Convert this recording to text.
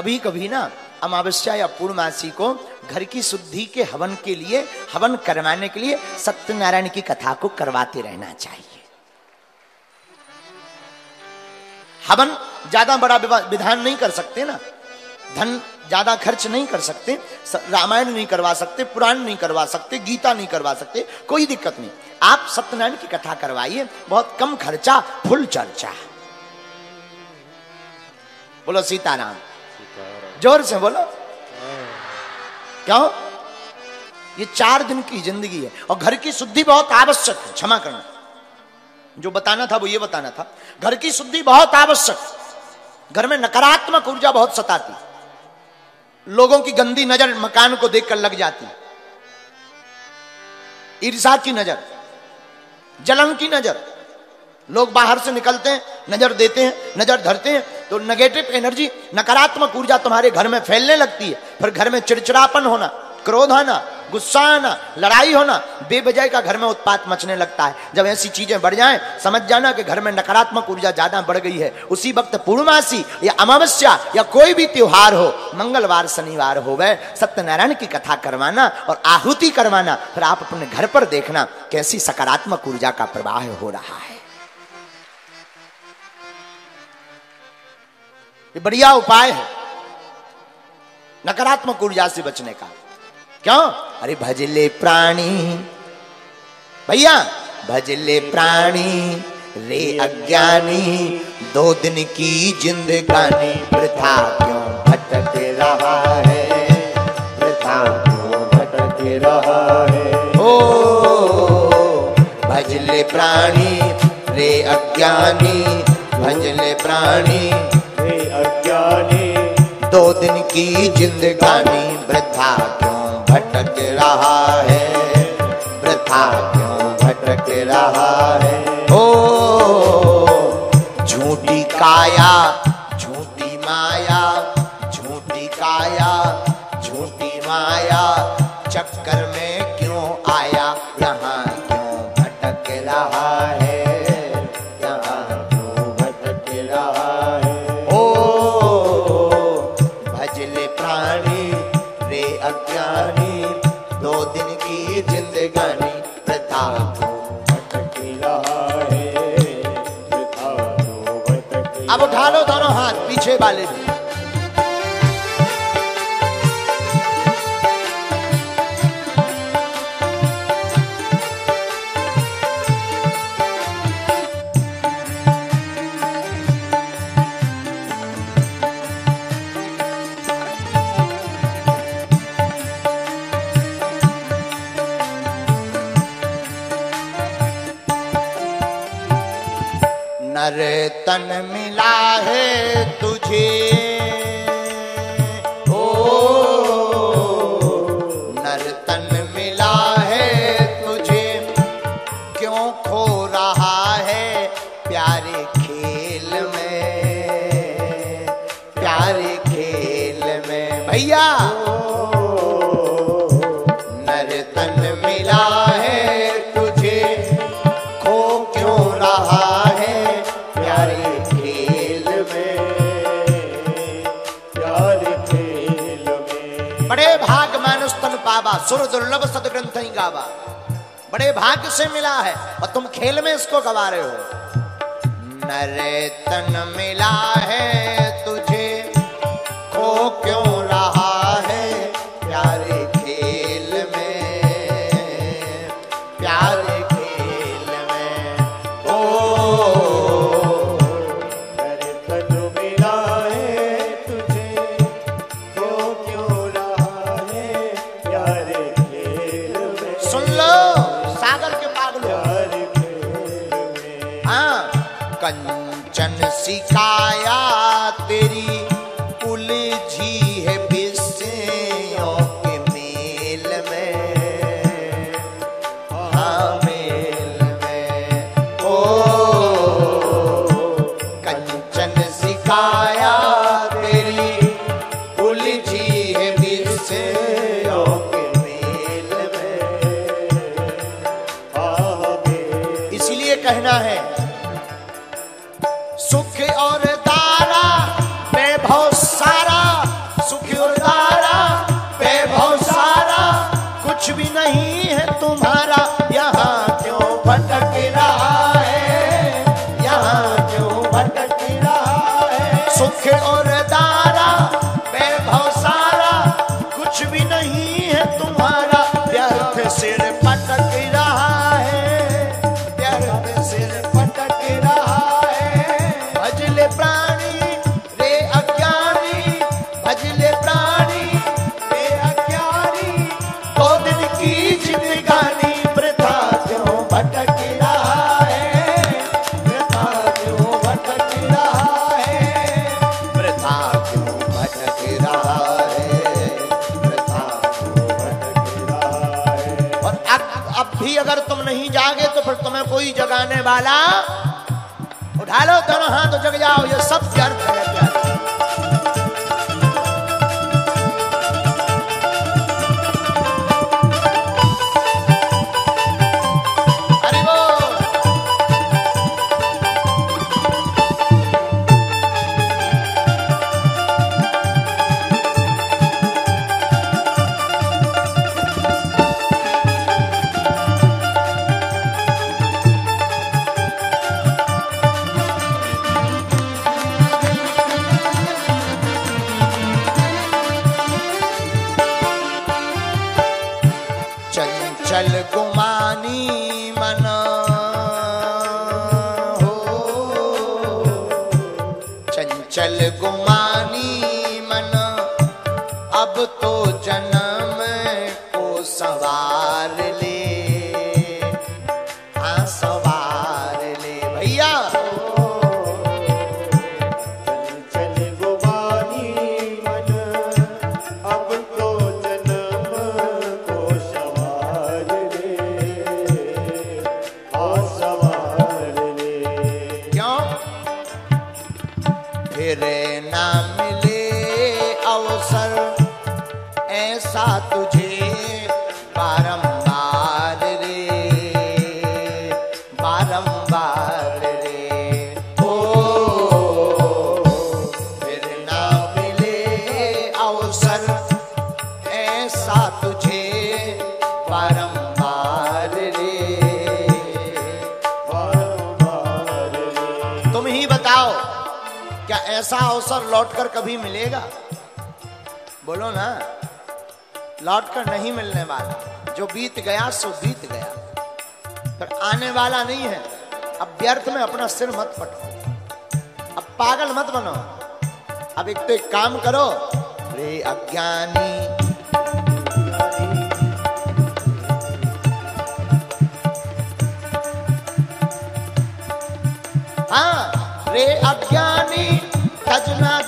कभी कभी ना अमावस्या या पूर्णमासी को घर की शुद्धि के हवन के लिए, हवन करवाने के लिए सत्यनारायण की कथा को करवाते रहना चाहिए। हवन ज़्यादा बड़ा विधान नहीं कर सकते ना। धन ज़्यादा खर्च नहीं कर सकते रामायण नहीं करवा सकते, पुराण नहीं करवा सकते, गीता नहीं करवा सकते, कोई दिक्कत नहीं। आप सत्यनारायण की कथा करवाइए, बहुत कम खर्चा, फुल चर्चा। बोलो सीताराम। ज़ोर से बोलो। क्यों? ये चार दिन की ज़िंदगी है और घर की शुद्धि बहुत आवश्यक है, क्षमा करना। जो बताना था वो ये बताना था। घर की शुद्धि बहुत आवश्यक। घर में नकारात्मक ऊर्जा बहुत सताती। लोगों की गंदी नज़र मकान को देखकर लग जाती। ईर्षा की नज़र, जलन की नज़र। लोग बाहर से निकलते हैं, नज़र देते हैं, नज़र धरते हैं। तो नेगेटिव एनर्जी नकारात्मक ऊर्जा तुम्हारे घर में फैलने लगती है। फिर घर में चिड़चिड़ापन होना, क्रोध आना, गुस्सा आना, लड़ाई होना, बेबजाय का घर में उत्पात मचने लगता है। जब ऐसी चीज़ें बढ़ जाएँ, समझ जाना कि घर में नकारात्मक ऊर्जा ज़्यादा बढ़ गई है। उसी वक्त पूर्णमासी या अमावस्या या कोई भी त्योहार हो, मंगलवार, शनिवार हो वह सत्यनारायण की कथा करवाना और आहुति करवाना, फिर आप अपने घर पर देखना कैसी सकारात्मक ऊर्जा का प्रवाह हो रहा है। ये बढ़िया उपाय है। नकारात्मक ऊर्जा से बचने का। क्यों? अरे भजले प्राणी। भैया, भजले प्राणी, रे अज्ञानी, दो दिन की जिंदगानी प्रथा क्यों भटक रहा है? वृथा क्यों भटक रहा है? ओ, भजले प्राणी, रे अज्ञानी, भजले प्राणी दो दिन की जिंदगानी वृथा क्यों भटक रहा है? वृथा क्यों भटक रहा है? ओ झूठी काया अज्ञानी दो दिन की जिंदगानी भटक अब उठा लो दोनों हाथ पीछे वाले भी। दुर्लभ सदग्रंथ ही गावा। बड़े भाग्य से मिला है और तुम खेल में इसको गवा रहे हो। नरे तन मिला है लिए कहना है। सुख और तारा वैभव सारा सुख और तारा वैभव सारा कुछ भी नहीं है तुम्हारा, यहाँ क्यों भटक रहा है? यहाँ क्यों भटक रहा है? सुख और जागे तो फिर तुम्हें कोई जगाने वाला? उठा लो दोनों हाथ जग जाओ, ये सब व्यर्थ है। चंचल गुमानी मन हो। चंचल गुमानी मन। अब तो जन्म को सवार ले। हाँ फिर ना ऐसा अवसर लौटकर कभी मिलेगा? बोलो ना लौटकर नहीं मिलने वाला। जो बीत गया, सो बीत गया। पर आने वाला नहीं है। अब व्यर्थ में अपना सिर मत पटो। अब पागल मत बनो। अब एक तो एक काम करो। रे अज्ञानी। हाँ रे अज्ञानी। খাজনা